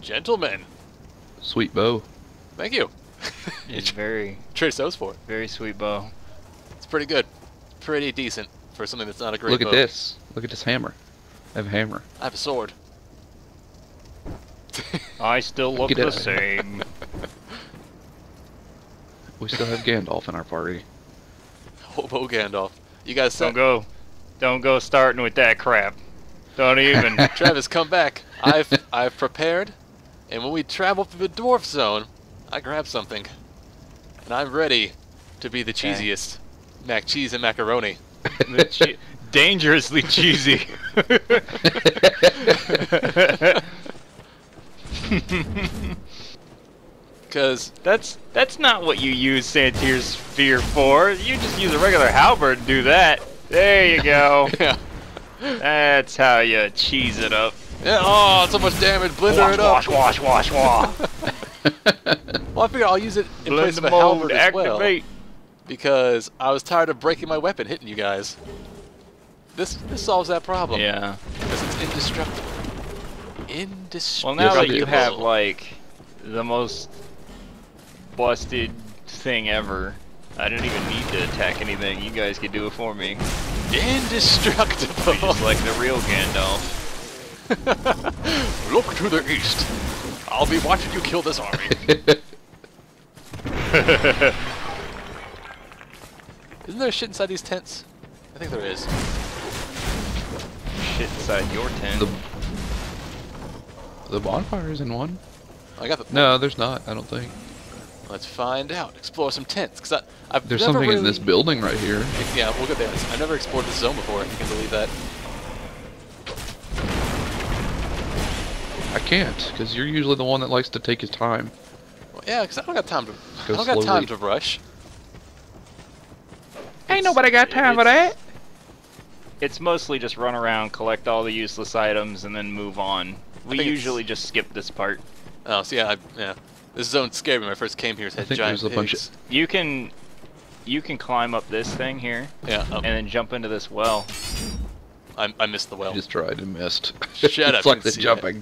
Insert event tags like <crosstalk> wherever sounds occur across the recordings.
Gentlemen, Sweet bow. thank you. It's <laughs> very, Trade those for. it. very sweet bow. It's pretty good. Pretty decent for something that's not a great Look at bow. this. Look at this hammer. I have a hammer. I have a sword. <laughs> I still look Get the same. We still have Gandalf in our party. Hobo Gandalf. You guys Don't go, don't go starting with that crap. Don't even. <laughs> Travis, come back. I've I've prepared, and when we travel through the dwarf zone, I grab something, and I'm ready to be the Okay. cheesiest mac cheese and macaroni. <laughs> Che- dangerously cheesy. <laughs> <laughs> Cause that's that's not what you use Santier's spear for. You just use a regular halberd and do that. There you go. yeah, That's how you cheese it up. Yeah. Oh, so much damage. Blender Wash, it up. wash, wash, wash, wash. <laughs> Well, I figure I'll use it in place of Blend a halberd mode, as well, activate. because I was tired of breaking my weapon hitting you guys. This this solves that problem. Yeah. Because it's indestructible. Indestructible. Well, now that you have like the most busted thing ever, I don't even need to attack anything. You guys can do it for me. indestructible. Just like the real Gandalf. <laughs> Look to the east. I'll be watching you kill this army. <laughs> Isn't there shit inside these tents? I think there is. Shit inside your tent. the the is in one. I got the. No, there's not. I don't think. Let's find out. Explore some tents, cause I, I've There's never something really, in this building right here. Yeah, we'll get there. I've never explored this zone before. If you can believe that. Can't, because you're usually the one that likes to take his time. Well, yeah, cause I don't got time to. Go I don't got time to rush. Ain't nobody got time for that. It's mostly just run around, collect all the useless items, and then move on. We usually just skip this part. Oh, so yeah, I, yeah. This zone scared me when I first came here. It I had think giant there's a bunch of- You can, you can climb up this thing here, Yeah, and then jump into this well. I, I missed the well. I just tried and missed. Shut <laughs> up, it's like you the see that.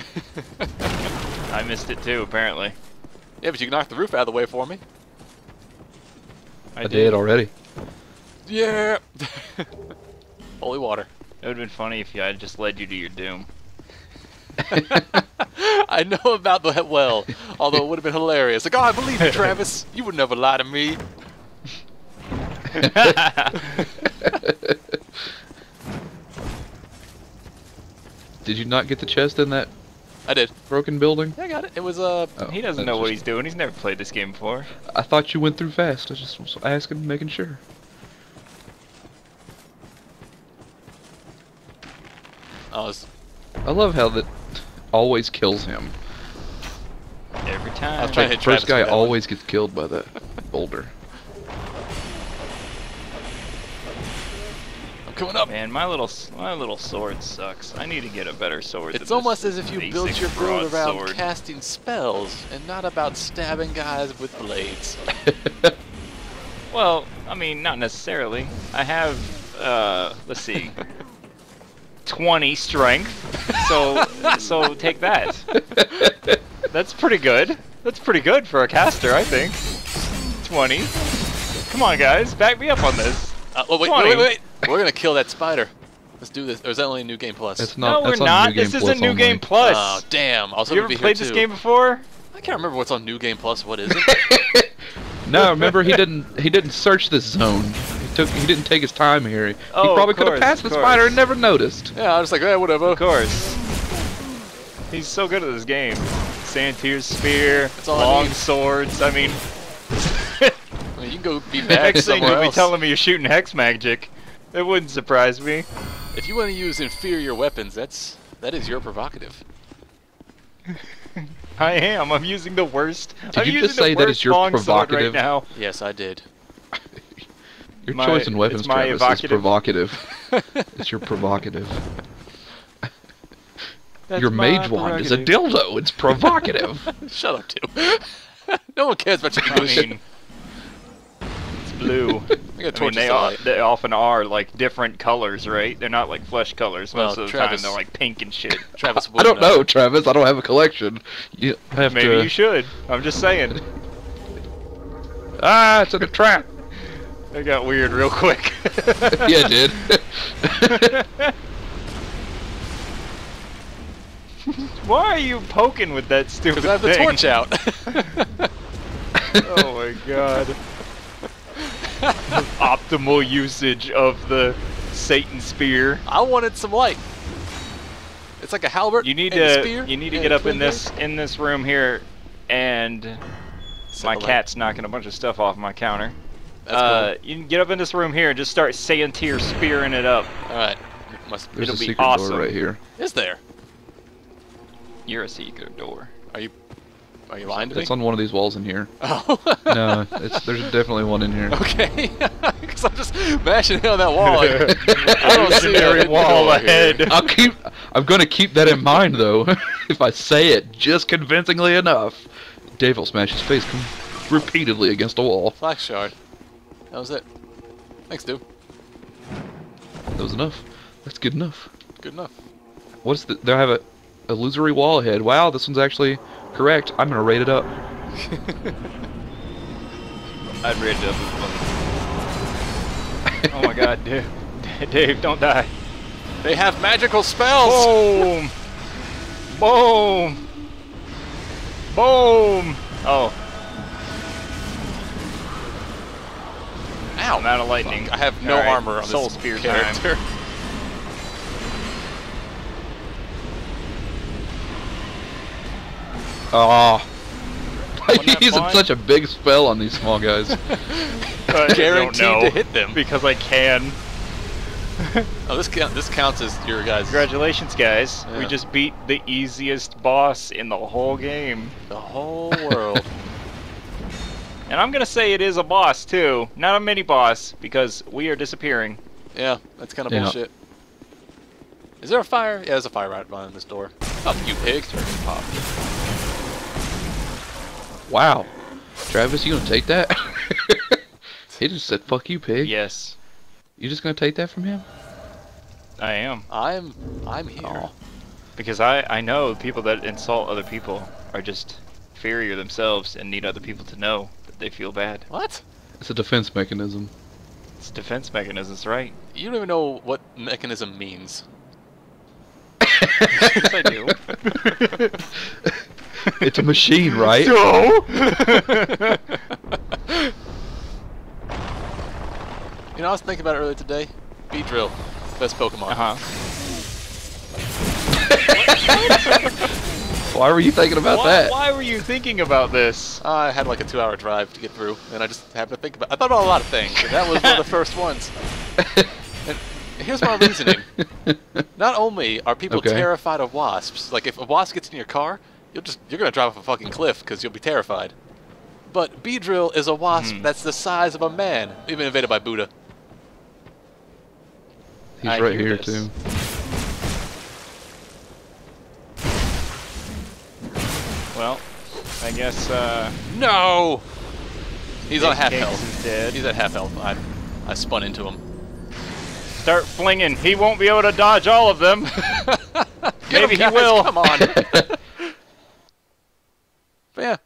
Jumping. <laughs> I missed it too, apparently. Yeah, but you knocked the roof out of the way for me. I, did already. Yeah. <laughs> Holy water. It would have been funny if I had just led you to your doom. <laughs> I know about the well, although it would have been hilarious. Like, oh, I believe you, Travis. You would never lie to me. Did you not get the chest in that I did. broken building? Yeah, I got it. It was uh. Oh, he doesn't that's know what he's doing. He's never played this game before. I thought you went through fast. I just was asking, making sure. I was. I love how that always kills him. Every time. I was trying to hit First guy with one. always gets killed by the <laughs> boulder. Coming up. Man, my little my little sword sucks. I need to get a better sword. It's almost as if you built your build around broadsword. casting spells and not about stabbing guys with blades. <laughs> Well, I mean, not necessarily. I have, uh, let's see, <laughs> 20 strength. So, so take that. That's pretty good. That's pretty good for a caster, I think. 20. Come on, guys, back me up on this. Uh, oh, wait, wait, wait, wait. We're gonna kill that spider. Let's do this. Or is that only New Game Plus? That's no, we're not. This is a New. Game Plus. Oh, damn. I was you ever be played this too. game before? I can't remember what's on New Game Plus. What is it? <laughs> No, remember he didn't. He didn't search this zone. He took. He didn't take his time here. He Oh, of probably could have passed the spider and never noticed. yeah, I was like, eh, whatever. Of course. He's so good at this game. Santier's spear, That's all I long need. swords. I mean, <laughs> I mean, you can go be the <laughs> back next thing you'll be telling me you're shooting hex magic. It wouldn't surprise me. If you want to use inferior weapons, that's that is your provocative. <laughs> I am. I'm using the worst. Did I'm you just say that worst your long sword provocative? right now. Yes, I did. <laughs> Your My- choice in weapons, it's my Travis, is provocative. <laughs> it's your provocative. That's your mage wand is a dildo. It's provocative. Shut up, too. no one cares about your I mean, it's blue. I got I mean, they, to are, they often are like different colors, right? They're not like flesh colors. Well, Most of the Travis- time, they're like pink and shit. <laughs> Travis I don't wouldn't know, Travis. I don't have a collection. You have Maybe to. you should. I'm just saying. Ah, it's in a trap. <laughs> It got weird real quick. <laughs> yeah, it did. Why are you poking with that stupid Because I have the thing? torch out. Oh my god. <laughs> Optimal usage of the Satan spear. I wanted some light. It's like a halberd. You need and a to spear you need to get up in twin this in this room here and blade. my cat's knocking a bunch of stuff off my counter. light. That's Uh, you can get up in this room here and just start Sayantir spearing it up. cool. All right. Must There's It'll a be secret awesome. door right here. is there? You're a secret door. Are you are you lying to That's me? on one of these walls in here. <laughs> Oh. No, it's, there's definitely one in here. Okay. <laughs> Because I'm just mashing it on that wall. Like, <laughs> I don't see a wall ahead. I'll keep. I'm gonna keep that in mind though. if I say it just convincingly enough, Dave will smash his face com- repeatedly against a wall. Flask shard. That was it. Thanks, dude. That was enough. That's good enough. Good enough. What's the? They have a illusory wall ahead. Wow, this one's actually correct. I'm gonna rate it up. <laughs> I'd read it up as well. <laughs> Oh my god, Dave. Dave, don't die. They have magical spells. Boom! Boom! Boom! Oh, Ow! I'm out of lightning. Fuck, I have no Alright, armor on Soul this Spear character. <laughs> Oh. Wasn't that Using fun? such a big spell on these small guys. <laughs> Uh, I don't Guaranteed to hit them. because I can. <laughs> Oh, this count, this counts as your guys. Congratulations, guys. We just beat the easiest boss in the whole game. The whole world. <laughs> And I'm gonna say it is a boss too, not a mini boss, because we are disappearing. yeah, that's kind of Yeah. bullshit. Is there a fire? Yeah, there's a fire right behind this door. Fuck you, pig. Pop. Wow. Travis, you gonna take that? <laughs> he just said, "Fuck you, pig." Yes, You just gonna take that from him? I am. I'm, I'm here. Aw. Because I, I know people that insult other people are just inferior themselves and need other people to know that they feel bad. What? It's a defense mechanism. It's defense mechanisms, right? You don't even know what mechanism means. yes, I do. <laughs> <laughs> It's a machine, right? So? <laughs> You know, I was thinking about it earlier today. Beedrill, best Pokemon. uh huh. <laughs> Why were you thinking about why, that? why were you thinking about this? I had like a two-hour drive to get through, and I just happened to think about. I thought about a lot of things, and that was one of the first ones. And here's my reasoning. Not only are people Okay. terrified of wasps, like if a wasp gets in your car, you'll just you're gonna drop off a fucking cliff because you'll be terrified. But Beedrill is a wasp Hmm. that's the size of a man, even invaded by Buddha. He's I right here this. too. Well, I guess uh, No. He's on half health. is dead. He's at half health. I, I spun into him. start flinging. He won't be able to dodge all of them. <laughs> Maybe him, he will. Come on. <laughs> but yeah,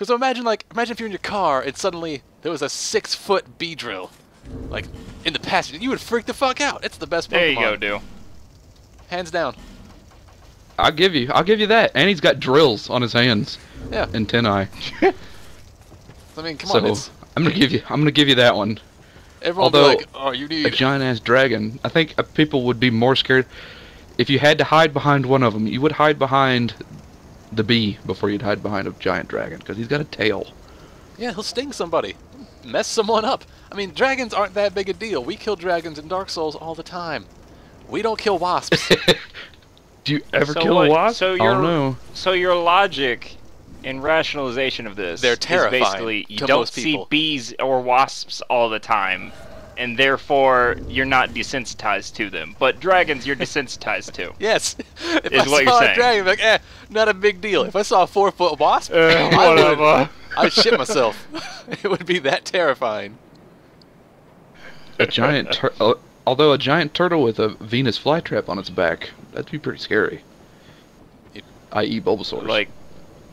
because imagine like imagine if you're in your car and suddenly there was a six foot bee drill, like in the passenger. You would freak the fuck out. It's the best Pokemon. there you go, dude. Hands down. I'll give you. I'll give you that. And he's got drills on his hands, Yeah. antennae. <laughs> I mean, come so on. It's I'm gonna give you. I'm gonna give you that one. everyone although be like, oh, you A giant ass dragon. I think uh, people would be more scared if you had to hide behind one of them. You would hide behind the bee before you'd hide behind a giant dragon because he's got a tail. Yeah, he'll sting somebody, mess someone up. I mean, dragons aren't that big a deal. We kill dragons in Dark Souls all the time. We don't kill wasps. <laughs> Do you ever So kill what- a wasp? so I you're- don't know. So your logic and rationalization of this They're is terrifying basically you to don't most see people. bees or wasps all the time, and therefore you're not desensitized to them. But dragons, you're desensitized to. <laughs> Yes. If Is I what you're saw a saying. dragon, I'd be like, eh, not a big deal. If I saw a four foot wasp, Uh, I would, whatever. <laughs> I'd shit myself. <laughs> it would be that terrifying. a giant tur- uh, although a giant turtle with a Venus flytrap on its back, that'd be pretty scary. It- I.e. Bulbasaur. like,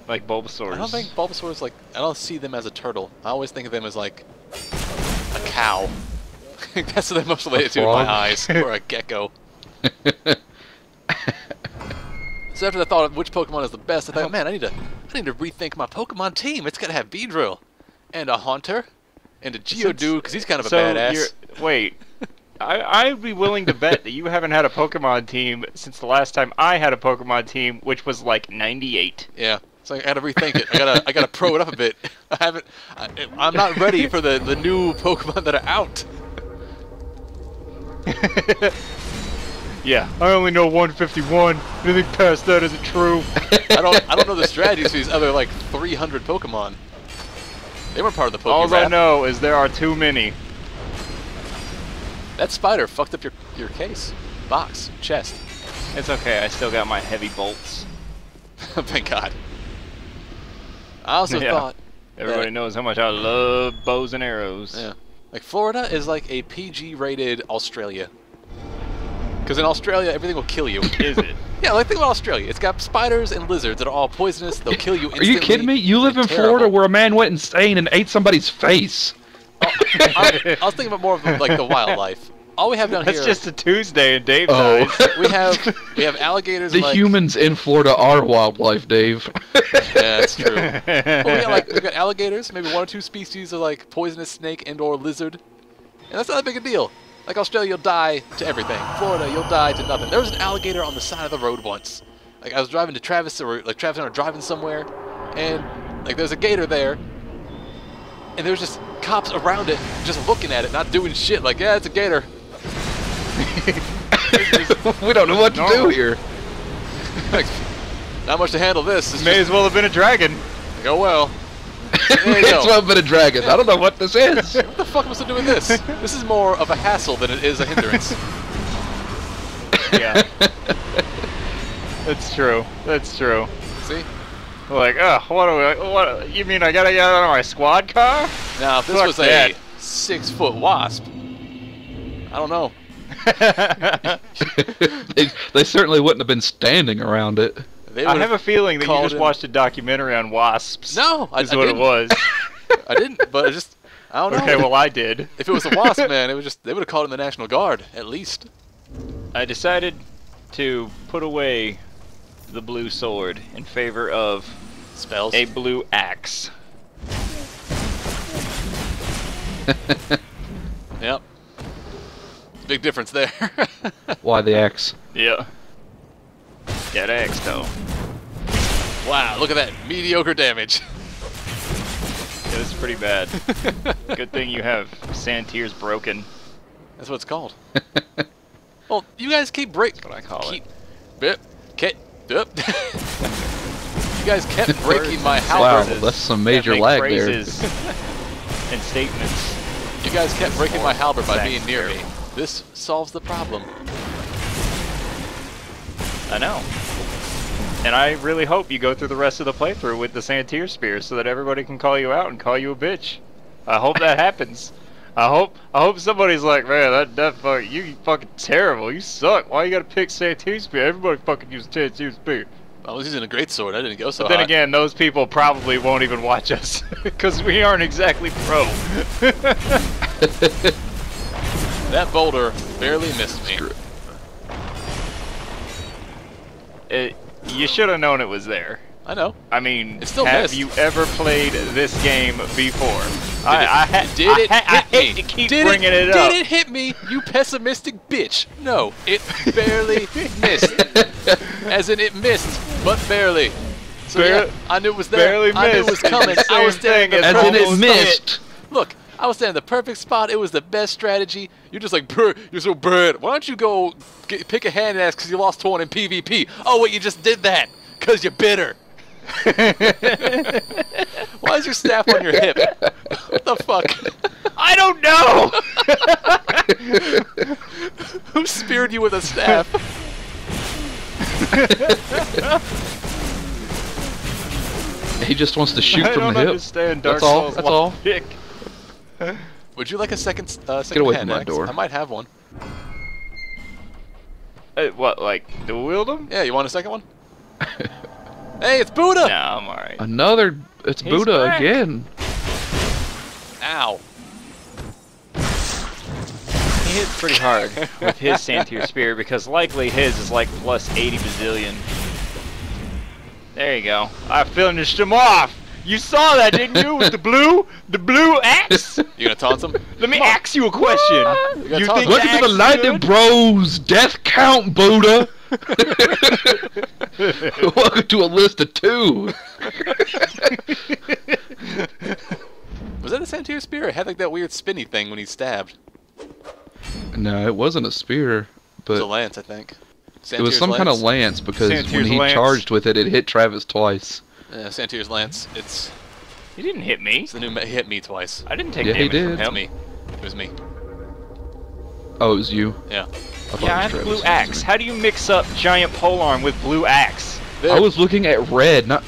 like Bulbasaur. I don't think Bulbasaur's like. I don't see them as a turtle. I always think of them as like a cow. <laughs> That's what they're most related to in my eyes, or a gecko. <laughs> So after I thought of which Pokemon is the best, I thought, man, I need to, I need to rethink my Pokemon team. It's gotta have Beedrill, and a Haunter, and a Geodude because he's kind of a so badass. You're, wait, I I'd be willing to bet that you haven't had a Pokemon team since the last time I had a Pokemon team, which was like '98. Yeah. So I gotta rethink it. I gotta, I gotta pro it up a bit. <laughs> I haven't, I, I'm not ready for the the new Pokemon that are out. <laughs> yeah, I only know 151. Anything past that isn't true. <laughs> I don't, I don't know the strategies for these other like 300 Pokemon. They weren't part of the Pokemon. All I know is there are too many. That spider fucked up your your case, box, chest. It's okay. I still got my heavy bolts. <laughs> Thank God. I also Yeah. thought, Everybody knows how much I love bows and arrows. yeah, like Florida is like a PG-rated Australia. Because in Australia, everything will kill you. <laughs> Is it? yeah, like think about Australia. It's got spiders and lizards that are all poisonous. They'll kill you Are you kidding me? You live in Florida where a man went insane and ate somebody's face. Oh, I, I was thinking about more of like the <laughs> wildlife. All we have down That's here, just a Tuesday and Dave Oh. dies. <laughs> we have <laughs> we have alligators. The like, humans in Florida are wildlife, Dave. Yeah, that's true. <laughs> Well, we got like we've got alligators, maybe one or two species of like poisonous snake and or lizard, and that's not that big a deal. Like Australia, you'll die to everything. Florida, you'll die to nothing. There was an alligator on the side of the road once. Like I was driving to Travis, or like Travis and I were driving somewhere, and like there's a gator there, and there's just cops around it, just looking at it, not doing shit. Like yeah, it's a gator. <laughs> we don't know what to do here. Not much to handle this. It's May just, as well have been a dragon. Oh well. There you <laughs> it's go. well been a dragon. I don't know what this is. What the fuck am I supposed to do with this? This is more of a hassle than it is a hindrance. <laughs> Yeah. That's true. That's true. See? Like, oh, what do we, what, you mean I gotta get out of my squad car? Now, if this Fuck was a six foot wasp, I don't know. They, they certainly wouldn't have been standing around it. They I would've have a feeling that you just in- watched a documentary on wasps. No, I, is I what didn't. it was. <laughs> I didn't, but I just, I don't know. okay, well I did. if it was a wasp, man, it was just they would have called in the National Guard at least. I decided to put away the blue sword in favor of Spells. a blue axe. <laughs> Yep. Big difference there. <laughs> Why the axe? Yeah. Get axe though. wow, look at that mediocre damage. <laughs> It was pretty bad. <laughs> Good thing you have Santier's broken. That's what it's called. well, you guys keep break. That's what I call keep, it. Bip, keep, bip. you guys kept breaking my Wow, halberd. Phrases that's some major make lag there. phrases and statements. You guys kept breaking my halberd by being near me. This solves the problem. I know. And I really hope you go through the rest of the playthrough with the Santier Spear so that everybody can call you out and call you a bitch. I hope that <laughs> happens. I hope I hope somebody's like, man, that that fuck you fucking terrible. You suck. Why you gotta pick Santier Spear? Everybody fucking uses Santier Spear. I was using a great sword. I didn't go so But then hot. again, those people probably won't even watch us <laughs> because we aren't exactly pro. <laughs> that boulder barely missed me. It, you should have known it was there. I know. I mean, It still have missed. you ever played this game before? I, it- I, Did I it ha- I hit me? hate to keep did bringing it, it, up. Did it hit me? You pessimistic bitch. No, it <laughs> barely missed. As in, it missed, but barely. So Bar- yeah, I knew it was there. barely I knew it was coming. <laughs> I was standing thing in the as As in it almost missed. Look, I was standing in the perfect spot. It was the best strategy. You're just like, "Brr, you're so bad. Why don't you go get, pick a hand ass because you lost to one in PvP? Oh, wait, you just did that because you're bitter. <laughs> Why is your staff on your hip? What the fuck? I don't know. <laughs> Who speared you with a staff? He just wants to shoot I from don't the hip. understand Dark That's all. Souls That's all. logic. Would you like a second uh, second away hand from that axe? door. I might have one. Hey, what, like, dual wield them? Yeah, you want a second one? <laughs> hey, it's Buddha! No, I'm alright. Another. It's He's Buddha back. again. Ow. He hits pretty hard <laughs> with his Santier Spear because likely his is like plus 80 bazillion. There you go. I finished him off! You saw that, didn't you? With the blue? The blue axe? You gonna taunt him? Let me ask you a question. You gotta You think Look the at the lightning good? bros. Death count, Buddha. <laughs> Welcome to a list of two. Was that the Santier spear? It had like that weird spinny thing when he stabbed. No, it wasn't a spear, It was a lance, I think. it was Santier's some kind of lance. lance because when he lance. charged with it, it hit Travis twice. Yeah, Santier's lance. It's He didn't hit me. it's the new. He hit me twice. I didn't take Yeah, he damage from did. It was him. me. It was me. Oh, it was you. Yeah. I Yeah, I have was blue axe. How do you mix up giant polearm with blue axe? There. I was looking at red, not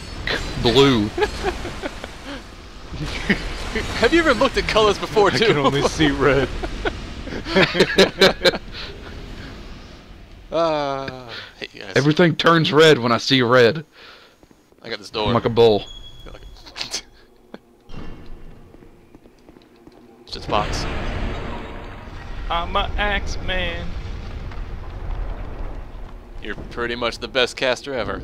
blue. <laughs> Have you ever looked at colors before too? I can only see red. <laughs> <laughs> uh, hey guys. Everything turns red when I see red. I got this door. I'm like a bull. <laughs> it's just a box. I'm a axe man. You're pretty much the best caster ever.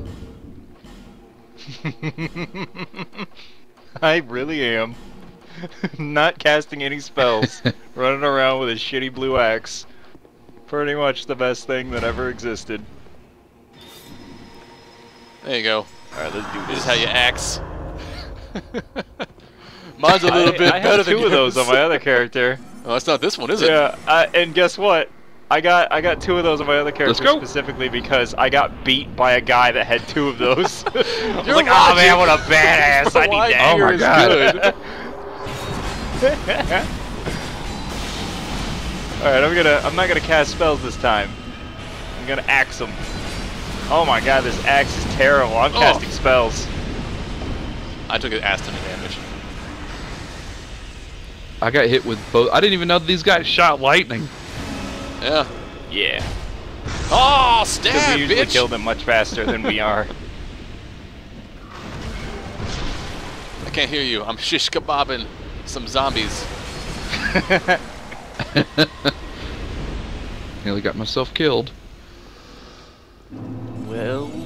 <laughs> I really am. <laughs> Not casting any spells. running around with a shitty blue axe. Pretty much the best thing that ever existed. There you go. Alright, let's do This this. is how you axe. <laughs> Mine's a little I, bit I better have than two of those on my other character. <laughs> Oh, that's not this one, is it? Yeah, I, and guess what? I got I got two of those on my other character specifically because I got beat by a guy that had two of those. <laughs> I was Your like, oh man, what a badass! I need that. Oh my is God. All right, I'm gonna I'm not gonna cast spells this time. I'm gonna axe them. Oh my god, this axe is terrible. I'm Oh. casting spells. I took an ass ton of damage. I got hit with both. I didn't even know these guys shot lightning. Yeah. Yeah, Oh, because stab, we usually bitch! kill them much faster than we are. I can't hear you. I'm shish kebabbing some zombies. <laughs> <laughs> Nearly got myself killed. Well...